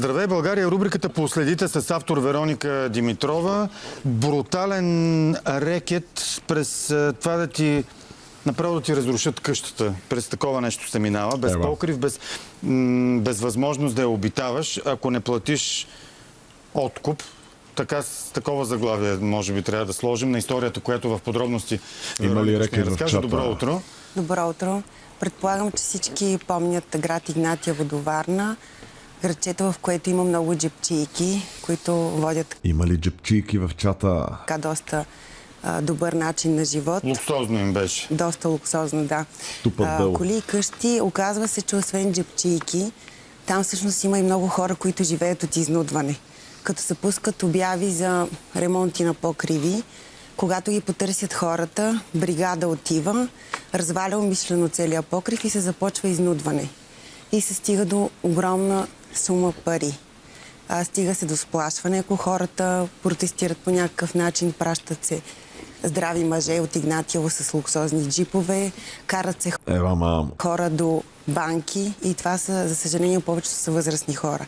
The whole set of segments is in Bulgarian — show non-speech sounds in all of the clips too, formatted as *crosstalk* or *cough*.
Здравей, България! Рубриката Последите с автор Вероника Димитрова. Брутален рекет през това да ти направо да ти разрушат къщата. През такова нещо се минава. Без Ева. покрив, без, без възможност да я обитаваш. Ако не платиш откуп, така с такова заглавие може би трябва да сложим на историята, която в подробности Има ли рекет в разкаже. чата? Добро утро! Добро утро. Предполагам, че всички помнят град Игнатия Водоварна, градчето, в което има много джепчийки, които водят Има ли джепчийки в чата? така доста а, добър начин на живот. Луксозно им беше. Доста луксозно, да. Тупат долу. коли и къщи. Оказва се, че освен джепчийки, там всъщност има и много хора, които живеят от изнудване. Като се пускат обяви за ремонти на покриви, когато ги потърсят хората, бригада отива, разваля умишлено целия покрив и се започва изнудване. И се стига до огромна сума пари. А, стига се до сплашване, ако хората протестират по някакъв начин, пращат се здрави мъже от Игнатиево с луксозни джипове, карат се Ева, мам. хора до банки и това са, за съжаление, повечето са възрастни хора.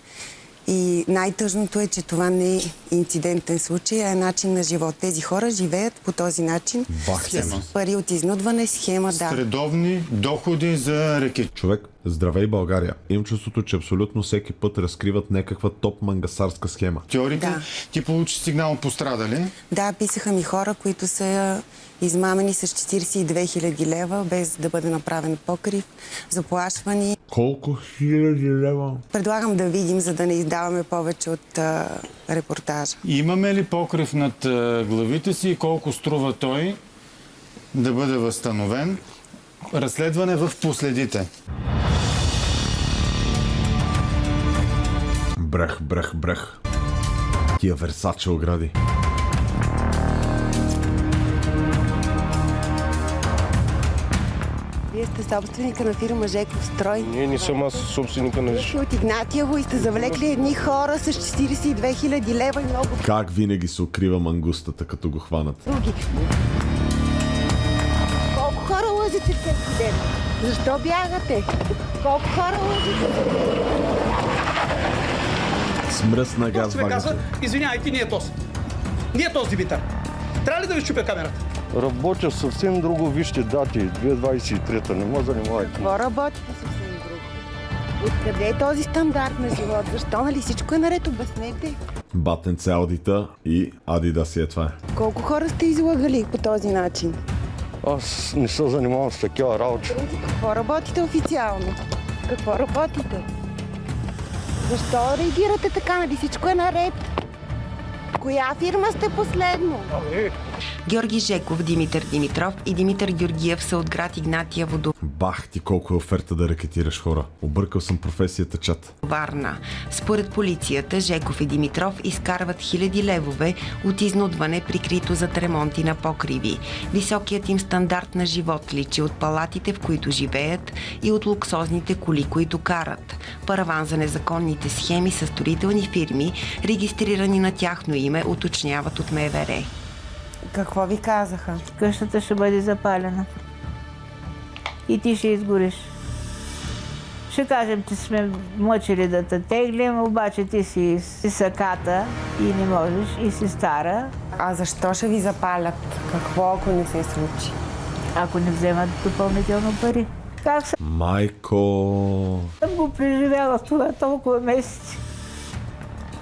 И най-тъжното е, че това не е инцидентен случай, а е начин на живот. Тези хора живеят по този начин. Бах, с пари от изнудване, схема, да. Редовни доходи за рекет. Човек, здравей България. Имам чувството, че абсолютно всеки път разкриват някаква топ мангасарска схема. Теорика, Да. ти получи сигнал от пострадали. Да, писаха ми хора, които са измамени с 42 000 лева, без да бъде направен покрив, заплашвани. Колко хиляди лева? Предлагам да видим, за да не издаваме повече от а, репортажа. Имаме ли покрив над а, главите си и колко струва той да бъде възстановен? Разследване в последите. Брех, брех, брех. Тия Версаче огради. Вие сте собственика на фирма Жеков Строй. Ние не съм аз собственика на сте от Игнатиево и сте завлекли едни хора с 42 000 лева и много Как винаги се укрива мангустата, като го хванат? други. Колко хора лъжете всеки ден? Защо бягате? Колко хора лъжете? Смръсна газ Човек казва, вагата. извинявайте, не е този. Не е този Димитър. Трябва ли да ви щупя камерата? Работя съвсем друго, вижте дати, 2023-та, не ме занимавайте. Какво работите съвсем друго? Откъде е този стандарт на живот? Защо, нали всичко е наред? Обяснете. Батенце аудита и Адида си е това. Колко хора сте излагали по този начин? Аз не се занимавам с такива работи. Какво работите официално? Какво работите? Защо реагирате така? Нали всичко е наред? Коя фирма сте последно? Георги Жеков, Димитър Димитров и Димитър Георгиев са от град Игнатия Бах ти колко е оферта да рекетираш хора. Объркал съм професията чат. Водоварна. Според полицията, Жеков и Димитров изкарват хиляди левове от изнудване прикрито зад ремонти на покриви. Високият им стандарт на живот личи от палатите, в които живеят и от луксозните коли, които карат. Параван за незаконните схеми с строителни фирми, регистрирани на тяхно име, уточняват от МВР. Какво ви казаха? къщата ще бъде запалена. И ти ще изгориш. Ще кажем, че сме мъчили да те теглим, обаче ти си, си саката и не можеш, и си стара, А защо ще ви запалят? Какво, ако не се случи? ако не вземат допълнително пари. Как Майко... съм го преживяла това толкова месеци?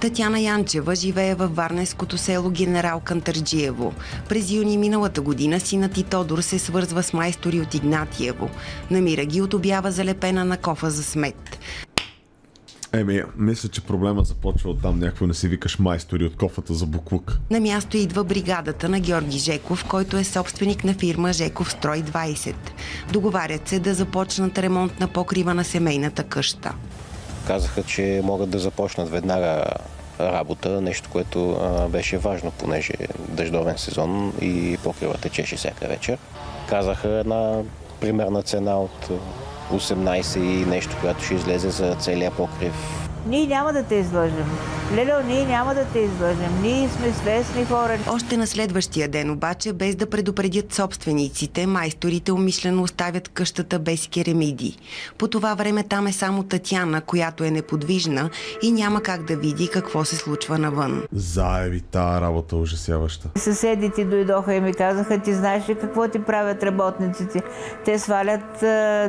Татяна Янчева живее във Варненското село Генерал Кантарджиево. През юни миналата година синът и Тодор се свързва с майстори от Игнатиево. Намира ги от обява залепена на кофа за смет. Еми, мисля, че проблема започва от там. Някакво не си викаш майстори от кофата за буклук. На място идва бригадата на Георги Жеков, който е собственик на фирма Жеков Строй 20. Договарят се да започнат ремонт на покрива на семейната къща. Казаха, че могат да започнат веднага работа, нещо, което беше важно, понеже дъждовен сезон и покрива течеше всяка вечер. Казаха една примерна цена от а, 18 и нещо, която ще излезе за целия покрив. Ние няма да те излъжем. Лело, ние няма да те излъжем. Ние сме свестни хора. Още на следващия ден обаче, без да предупредят собствениците, майсторите умишлено оставят къщата без керемиди. По това време там е само Татяна, която е неподвижна и няма как да види какво се случва навън. Заеби, тая работа е ужасяваща. Съседите дойдоха и ми казаха, ти знаеш ли какво ти правят работниците? Те свалят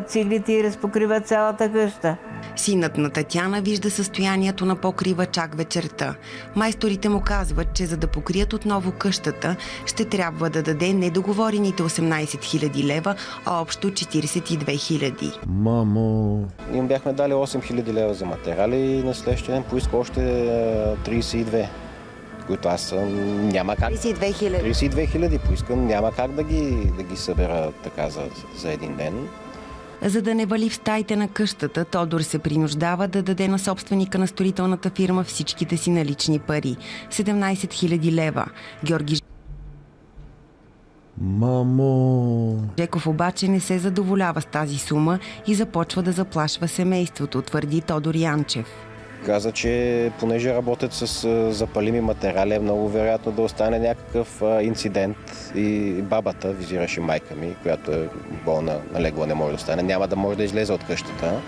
циглите и разпокриват цялата къща. Синът на Татяна вижда състоянието на покрива чак вечерта. Майсторите му казват, че за да покрият отново къщата, ще трябва да даде недоговорените 18 000 лева, а общо 42 000. Мамо... Им бяхме дали 8000 лева за материали и на следващия ден поиска още а, 32, които аз а, няма как. 32 000. 32 хиляди поискам, няма как да ги, да ги събера така за, за един ден. За да не вали в стаите на къщата, Тодор се принуждава да даде на собственика на строителната фирма всичките си налични пари – 17 000 лева. Георги Мамо... Жеков обаче не се задоволява с тази сума и започва да заплашва семейството, твърди Тодор Янчев. Каза, че понеже работят с запалими материали, е много вероятно да остане някакъв инцидент и бабата, визираше майка ми, която е болна, налегла, не може да остане, няма да може да излезе от къщата.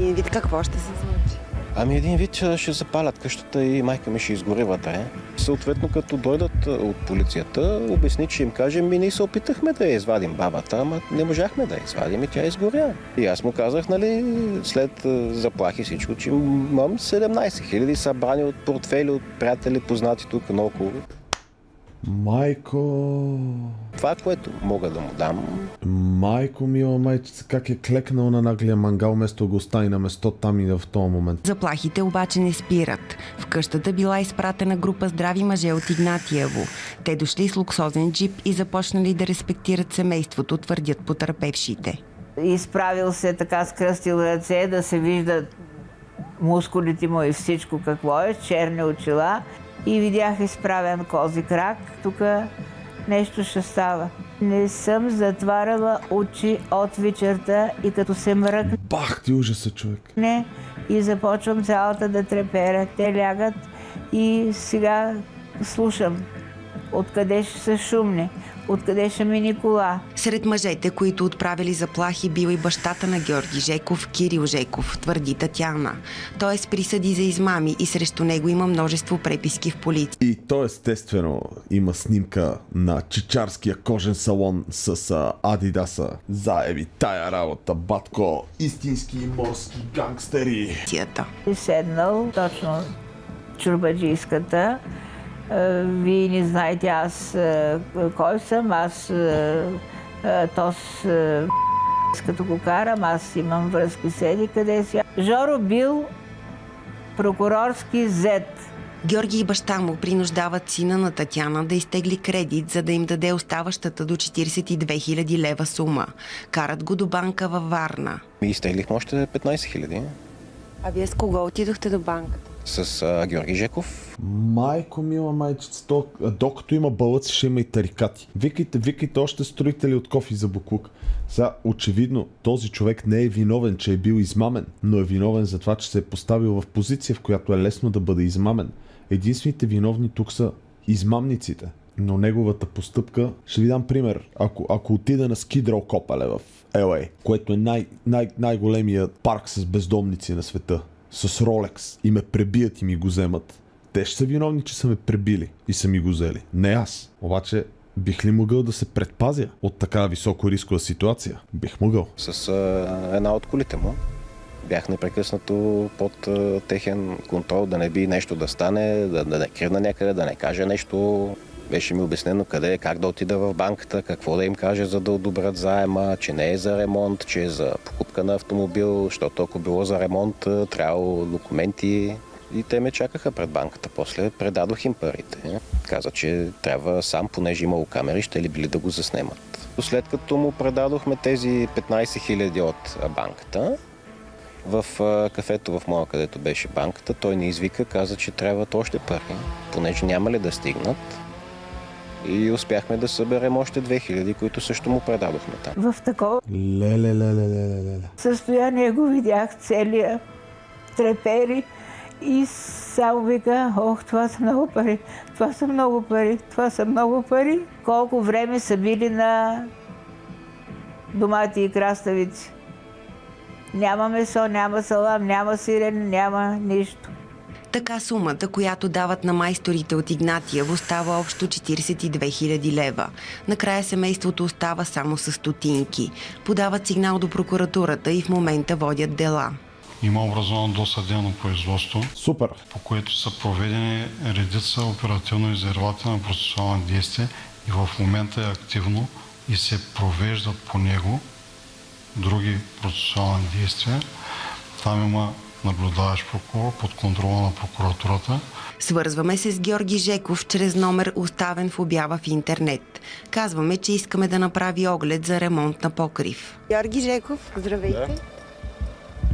Един вид какво ще се случи? Ами един вид ще запалят къщата и майка ми ще изгори вътре. Съответно, като дойдат от полицията, обясни, че им каже, ми ние се опитахме да я извадим бабата, ама не можахме да я извадим и тя изгоря. И аз му казах, нали, след заплахи всичко, че имам 17 хиляди събрани от портфели, от приятели, познати тук наоколо. Майко... Това, което мога да му дам, Майко мила майчица, как е клекнал на наглия мангал, вместо го остави на место там и в този момент. Заплахите обаче не спират. В къщата била изпратена група здрави мъже от Игнатиево. Те дошли с луксозен джип и започнали да респектират семейството, твърдят потърпевшите. Изправил се така скръстил ръце, да се виждат мускулите му и всичко какво е, с черни очила. И видях изправен кози крак. Тук нещо ще става. Не съм затваряла очи от вечерта и като се мръкне Бах ти ужаса, човек. и започвам цялата да трепера. Те лягат и сега слушам. Откъде ще са шумни? Откъде ще ми Никола? Сред мъжете, които отправили заплахи, бил и бащата на Георги Жеков, Кирил Жеков, твърди Татяна. Той е с присъди за измами и срещу него има множество преписки в полиция. И то естествено има снимка на чичарския кожен салон с а, Адидаса. Заеби тая работа, батко. Истински морски гангстери. Седнал точно чурбаджийската. Е, Вие не знаете аз е, кой съм, аз е, то с е, *laughs* като го карам, аз имам връзки с еди къде си. Жоро бил прокурорски зет. Георги и баща му принуждават сина на Татяна да изтегли кредит, за да им даде оставащата до 42 000 лева сума. Карат го до банка във Варна. и изтеглихме още 15 хиляди А вие с кого отидохте до банката? С а, Георги Жеков. Майко мила майчица, то, докато има бълъци, ще има и тарикати. Викайте, викайте още строители от кофи за буклук. Сега, очевидно, този човек не е виновен, че е бил измамен, но е виновен за това, че се е поставил в позиция, в която е лесно да бъде измамен. Единствените виновни тук са измамниците. Но неговата постъпка, ще ви дам пример. Ако, ако отида на Скидро Копале в LA, което е най, най, най-големия парк с бездомници на света, с Ролекс и ме пребият и ми го вземат, те ще са виновни, че са ме пребили и са ми го взели. Не аз. Обаче, бих ли могъл да се предпазя от такава високо рискова ситуация? Бих могъл. с а, една от колите му. Бях непрекъснато под а, техен контрол, да не би нещо да стане, да, да не кривна някъде, да не каже нещо. Беше ми обяснено къде, как да отида в банката, какво да им кажа, за да одобрят заема, че не е за ремонт, че е за покупка на автомобил, защото ако било за ремонт, а, трябвало документи. И те ме чакаха пред банката. После предадох им парите. Каза, че трябва сам, понеже имало камери, ще ли били да го заснемат. След като му предадохме тези 15 000 от банката, в кафето в моя, където беше банката, той ни извика, каза, че трябват още пари, понеже няма ли да стигнат. И успяхме да съберем още 2000, които също му предадохме там. В такова Леле, леле, леле, състояние го видях целия трепери И само вика, ох, това са много пари, това са много пари, това са много пари. Колко време са били на домати и краставици. Няма месо, няма салам, няма сирен, няма нищо. Така сумата, която дават на майсторите от Игнатиево, става общо 42 000 лева. Накрая семейството остава само с стотинки. Подават сигнал до прокуратурата и в момента водят дела. Има образовано досъдено производство, Супер. по което са проведени редица оперативно-изервателни процесуални действия и в момента е активно и се провеждат по него други процесуални действия. Там има наблюдаващ прокурор под контрола на прокуратурата. Свързваме се с Георги Жеков чрез номер оставен в обява в интернет. Казваме, че искаме да направи оглед за ремонт на покрив. Георги Жеков, здравейте. Да.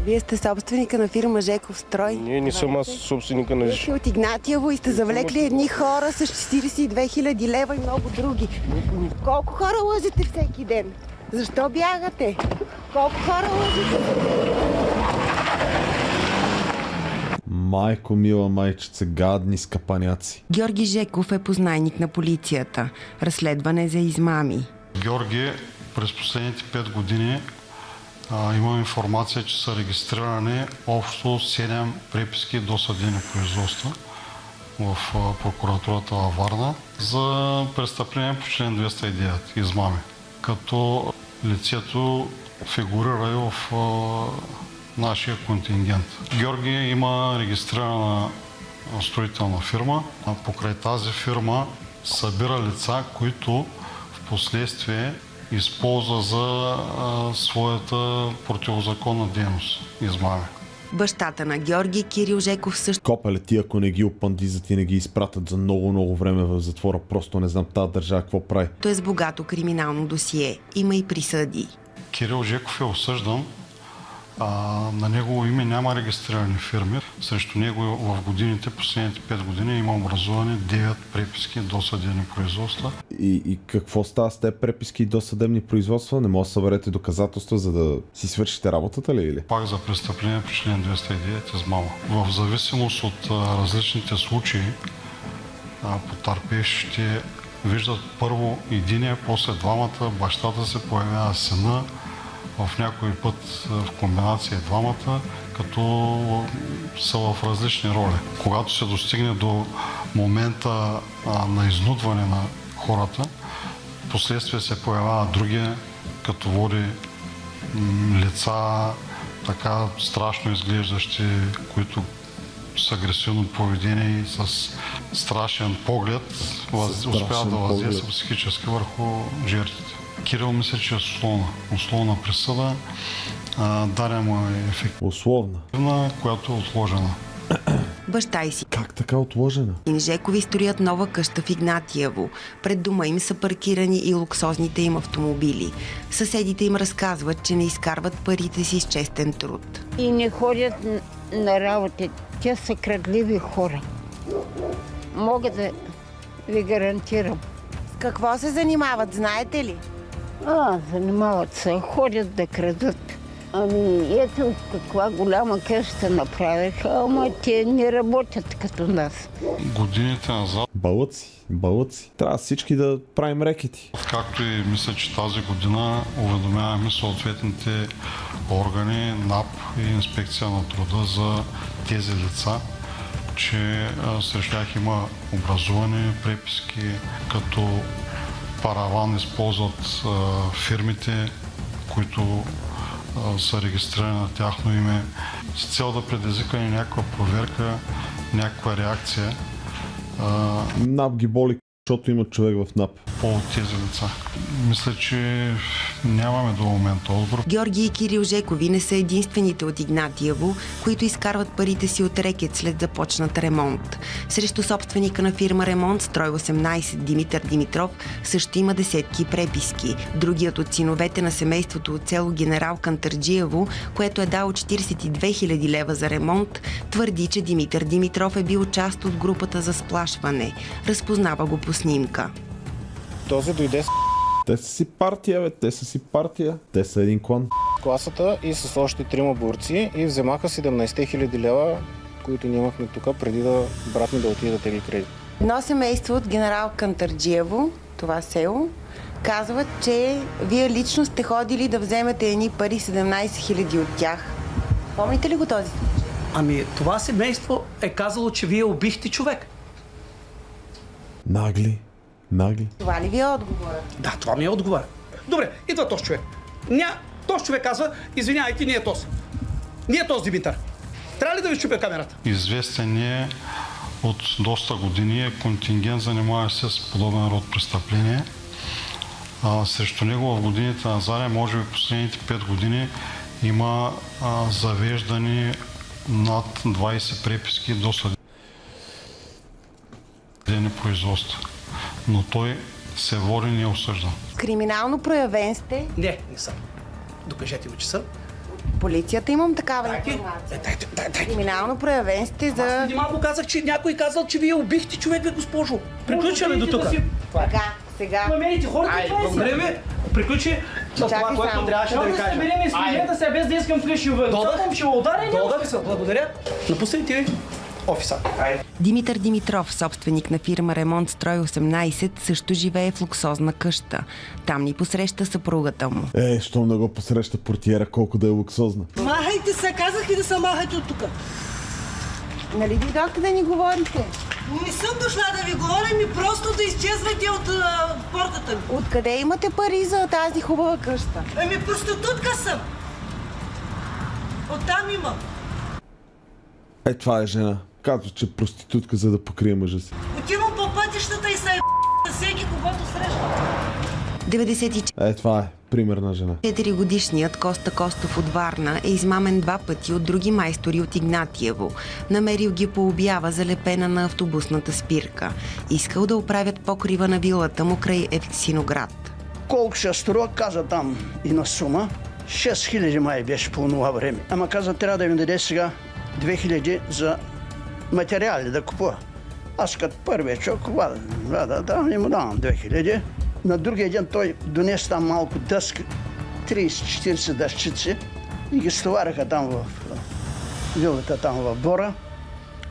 Вие сте собственика на фирма Жеков Строй. Не, не съм аз собственика на сте от Игнатиево и сте завлекли едни хора с 42 000 лева и много други. Колко хора лъжете всеки ден? Защо бягате? Колко хора лъжете? Майко мила майчице, гадни скапаняци. Георги Жеков е познайник на полицията. Разследване за измами. Георги през последните 5 години а, имам информация, че са регистрирани общо 7 преписки до съдени производства в а, прокуратурата във Варна за престъпление по член 209 измами. Като лицето фигурира и в а, нашия контингент. Георги има регистрирана строителна фирма. А покрай тази фирма събира лица, които в последствие използва за а, своята противозаконна дейност измами. Бащата на Георги Кирил Жеков също Копеле ти, ако не ги опандизат и не ги изпратят за много-много време в затвора, просто не знам тази държава какво прави. е с богато криминално досие. Има и присъди. Кирил Жеков е осъждан. А, на негово име няма регистрирани фирми. Срещу него в годините, последните 5 години, има образувани 9 преписки до съдени производства. И, и какво става с тези преписки и досъдебни производства? Не може да съберете доказателства, за да си свършите работата ли или? Пак за престъпление по член 209 измама. В зависимост от а, различните случаи, а, потърпевшите виждат първо единия, после двамата, бащата се появява сина, в някой път в комбинация двамата, като са в различни роли. Когато се достигне до момента на изнудване на хората, последствие се появява другия, като води лица, така страшно изглеждащи, които с агресивно поведение и с страшен поглед страшен успяват да въздействат психически върху жертвите. Кирил мисля, че е с условна, условна присъда. Даря му е Условна. ефективна, която е отложена. Баща и си Как така отложена? Син Жекови строят нова къща в Игнатиево. Пред дома им са паркирани и луксозните им автомобили. Съседите им разказват, че не изкарват парите си с честен труд. и не ходят на работа. Те са крадливи хора. Мога да ви гарантирам. Какво се занимават, знаете ли? А, занимават се, ходят да крадат. Ами, ето каква голяма къща направиха, ама те не работят като нас. Годините назад, Бълъци, бълъци. Трябва всички да правим рекети. както и мисля, че тази година уведомяваме съответните органи, НАП и инспекция на труда за тези лица, че срещу тях има образувани преписки, като параван използват фирмите, които са регистрирани на тяхно име, с цел да предизвикане някаква проверка, някаква реакция. НАП ги боли, защото има човек в НАП. по тези лица. Мисля, че нямаме до момента отговор. Георги и Кирил Жекови не са единствените от Игнатиево, които изкарват парите си от рекет след започнат ремонт. Срещу собственика на фирма Ремонт Строй 18 Димитър Димитров също има десетки преписки. Другият от синовете на семейството от село Генерал Кантарджиево, което е дал 42 000 лева за ремонт, твърди, че Димитър Димитров е бил част от групата за сплашване. Разпознава го по снимка. Този дойде с Те са си партия, бе, те са си партия. Те са един клан. класата и с още трима борци и вземаха 17 000 лева които ние имахме тук, преди да брат ми да отиде да тегли кредит. Едно семейство от генерал Кантарджиево, това село, казват, че вие лично сте ходили да вземете едни пари 17 000 от тях. Помните ли го този случай? Ами, това семейство е казало, че вие убихте човек. Нагли. Нагли. Това ли ви е отговора? Да, това ми е отговор. Добре, идва този човек. Ня, този човек казва, извинявайте, ние е този. Ние е този Димитър. Трябва ли да ви щупя камерата? Известен е от доста години, е контингент, занимаващ се с подобен род престъпление. А, срещу него в годините на Заря, може би последните 5 години, има а, завеждани над 20 преписки до съдебни производства. Но той се води неосъждан. Криминално проявен сте. Не, не съм. Докажете ми, че съм. Полицията имам такава Дайте, информация. дайте, дайте. Криминално проявен сте Аз за... преди малко казах, че някой казал, че вие убихте човек, бе, госпожо. Приключваме до тук. Така, сега... Намерите хората, Айде, това е благодаря ви. Приключи с това, което трябваше да ви кажа. Береме с момента сега без да искам вкъщи. Додах. Ще ударя, няма Додах се, благодаря. Напуснете ви офиса. Айде. Димитър Димитров, собственик на фирма Ремонт Строй 18, също живее в луксозна къща. Там ни посреща съпругата му. Е, щом не го посреща портиера, колко да е луксозна. Махайте се, казах ви да се махате от тук. Нали дойдохте да ни говорите? Не съм дошла да ви говоря, ми просто да изчезвате от а, портата ми. Откъде имате пари за тази хубава къща? Еми, проститутка съм. Оттам имам. Е, това е жена. Казва, че е проститутка, за да покрие мъжа си. Отивам по пътищата и се е всеки, когато срещам. 94 Е, това е. Примерна жена. годишният Коста Костов от Варна е измамен два пъти от други майстори от Игнатиево. Намерил ги по обява, залепена на автобусната спирка. Искал да оправят покрива на вилата му край Евксиноград. Колко ще струва, каза там и на сума. 6 хиляди май беше по това време. Ама каза, трябва да ми даде сега 2 хиляди за материали да купува. Аз като първия човек, да, да, да, да, не му давам 2 хиляди. На другия ден той донесе там малко дъска, 30-40 дъщици и ги стовараха там в вилата, там в Бора.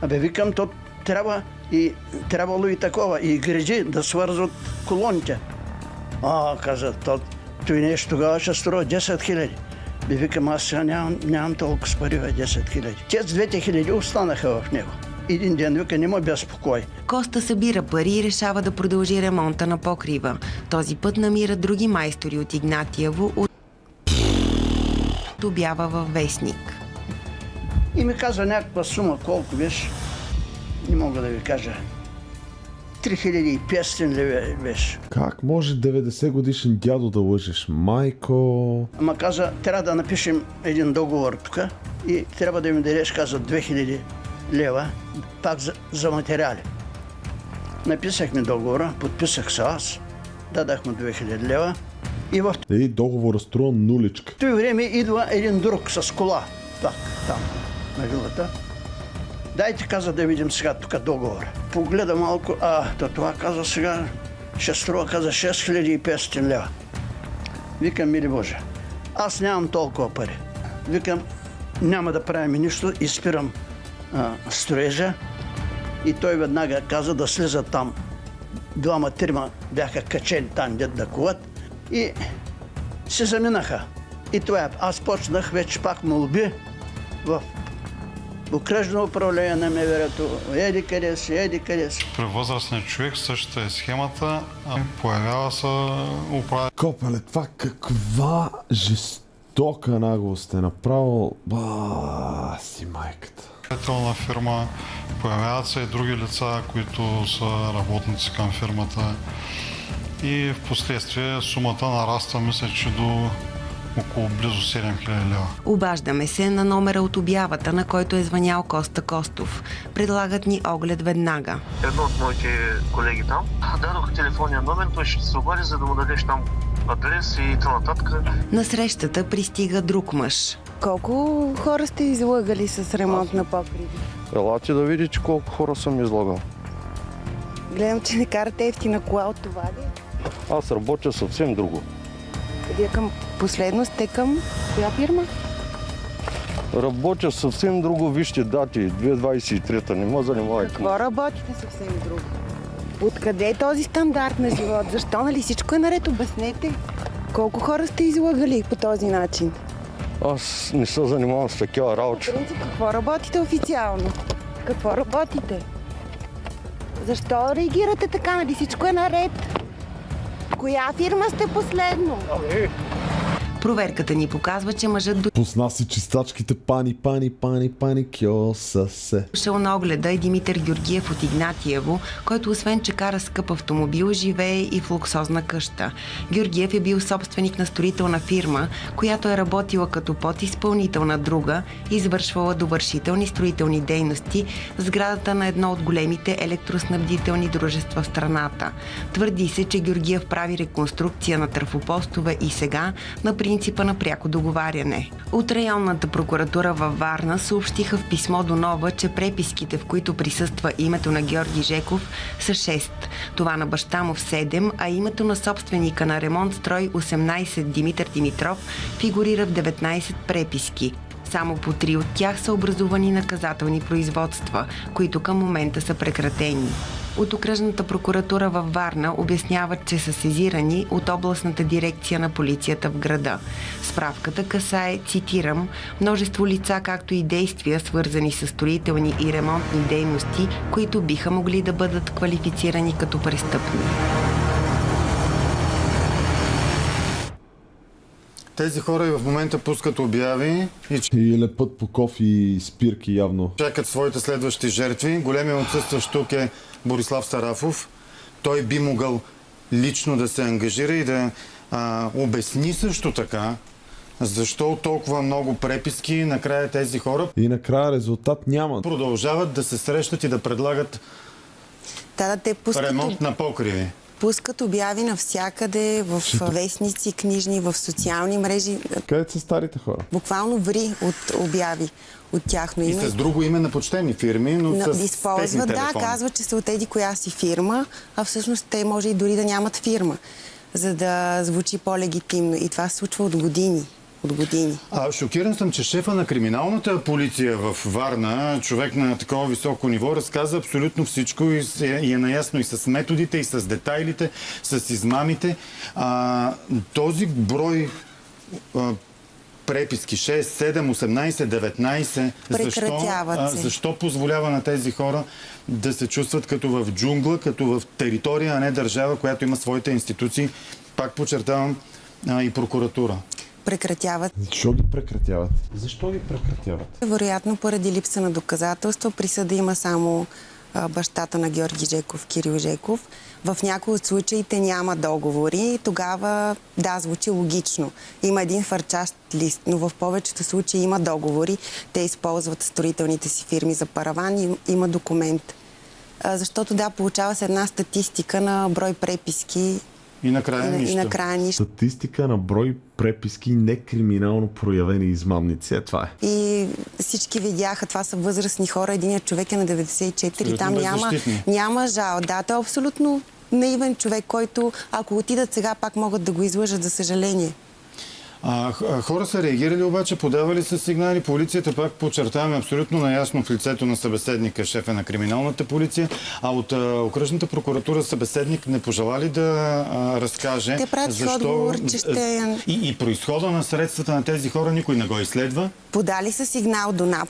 Абе, викам, то трябва и трябвало и такова, и греди да свързват колоните. А, каза, то, той нещо тогава ще струва 10 хиляди. Би викам, аз сега нямам, нямам толкова с пари, бе, 10 хиляди. Те с двете хиляди останаха в него. Един ден вика, не ме безпокой. Коста събира пари и решава да продължи ремонта на покрива. Този път намира други майстори от Игнатиево от обява във вестник. И ми каза някаква сума, колко беше, не мога да ви кажа. 3500 лева беше. Как може 90 годишен дядо да лъжеш? Майко... Ама каза, трябва да напишем един договор тук и трябва да ми дадеш, каза, 2000 лева, пак за, за материали. Написахме договора, подписах се аз, дадах му 2000 лева и в Еди договора струва нуличка. това време идва един друг с кола, пак там, на вилата. Дайте, каза, да видим сега тук договор. Погледа малко, а, то това каза сега, ще струва, каза 6500 лева. Викам, мили Боже, аз нямам толкова пари. Викам, няма да правим нищо и спирам а, строежа. И той веднага каза да слизат там. Двама-трима бяха качени там, дед да куват. И се заминаха. И това е. Аз почнах вече пак молби в окръжно управление на МВР-то. Еди къде си, еди къде си. При възрастния човек същата е схемата. а Появява се управител Копеле, това каква жестока наглост е направил. Ба, си майката. На фирма. Появяват се и други лица, които са работници към фирмата. И в последствие сумата нараства, мисля, че до около близо 7000 лева. Обаждаме се на номера от обявата, на който е звънял Коста Костов. Предлагат ни оглед веднага. Едно от моите колеги там дадох телефонния номер, той ще се обади, за да му дадеш там адрес и т.н. На срещата пристига друг мъж. Колко хора сте излъгали с ремонт на покриви? Елате да видите колко хора съм излагал. Гледам, че не карате ефтина кола от това ли? Аз работя съвсем друго. Вие към последно сте към коя фирма? Работя съвсем друго, вижте дати, 2023-та, не ме занимавай. Какво работите съвсем друго? Откъде е този стандарт на живот? Защо, нали всичко е наред? Обяснете. Колко хора сте излагали по този начин? Аз не се занимавам с такива работи. В принцип, какво работите официално? Какво работите? Защо реагирате така? Нали всичко е наред? Коя фирма сте последно? Проверката ни показва, че мъжът Пусна си чистачките пани, пани, пани, пани, кьоса се. дошъл на огледа е Димитър Георгиев от Игнатиево, който освен, че кара скъп автомобил, живее и в луксозна къща. Георгиев е бил собственик на строителна фирма, която е работила като подизпълнител на друга извършвала довършителни строителни дейности в сградата на едно от големите електроснабдителни дружества в страната. Твърди се, че Георгиев прави реконструкция на трафопостове и сега на принципа на пряко договаряне. От районната прокуратура във Варна съобщиха в писмо до Нова, че преписките, в които присъства името на Георги Жеков, са 6. Това на баща му в 7, а името на собственика на ремонт строй 18 Димитър Димитров фигурира в 19 преписки. Само по три от тях са образувани наказателни производства, които към момента са прекратени. От окръжната прокуратура във Варна обясняват, че са сезирани от областната дирекция на полицията в града. Справката касае, цитирам, множество лица, както и действия, свързани с строителни и ремонтни дейности, които биха могли да бъдат квалифицирани като престъпни. Тези хора и в момента пускат обяви и И лепът по кофи и спирки явно. чакат своите следващи жертви. Големият отсъстващ тук е Борислав Сарафов. Той би могъл лично да се ангажира и да а, обясни също така защо толкова много преписки накрая тези хора И накрая резултат няма. продължават да се срещат и да предлагат Та да те пускат, ремонт на покриви. Пускат обяви навсякъде, в вестници, книжни, в социални мрежи. Къде са старите хора? Буквално ври от обяви от тяхно И име. с друго име на почтени фирми, но Но с използват, да, телефони. казва, че са от еди коя си фирма, а всъщност те може и дори да нямат фирма, за да звучи по-легитимно. И това се случва от години. От години. А, шокиран съм, че шефа на криминалната полиция в Варна, човек на такова високо ниво, разказа абсолютно всичко и, и е наясно и с методите, и с детайлите, с измамите. А, този брой а, преписки 6, 7, 18, 19, защо, а, защо позволява на тези хора да се чувстват като в джунгла, като в територия, а не държава, която има своите институции, пак подчертавам, а, и прокуратура. Прекратяват. Защо ги прекратяват? Защо ги прекратяват? Вероятно, поради липса на доказателства, присъда има само бащата на Георги Жеков, Кирил Жеков. В някои от случаите няма договори. Тогава, да, звучи логично. Има един фарчащ лист, но в повечето случаи има договори. Те използват строителните си фирми за параван и има документ. Защото, да, получава се една статистика на брой преписки И накрая и, нищо. и накрая нищо. Статистика на брой преписки некриминално проявени измамници. Е, това е. И всички видяха, това са възрастни хора. Единият човек е на 94 и Абсолютно там няма, няма жал. Да, той е абсолютно наивен човек, който ако отидат сега, пак могат да го излъжат, за съжаление. А, хора са реагирали обаче, подавали са сигнали. Полицията, пак подчертаваме абсолютно наясно в лицето на събеседника, шефа на криминалната полиция, а от а, окръжната прокуратура събеседник не пожелали да а, разкаже Те пратиха отговор, че ще- И, и происхода на средствата на тези хора никой не го изследва. Подали са сигнал до НАП,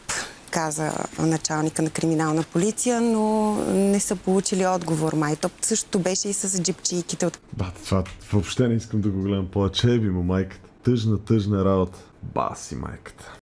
каза началника на криминална полиция, но не са получили отговор. Май то същото беше и с джипчийките от Ба, това въобще не искам да го гледам повече. Еби му майката. Тъжна, тъжна работа. Баси майката.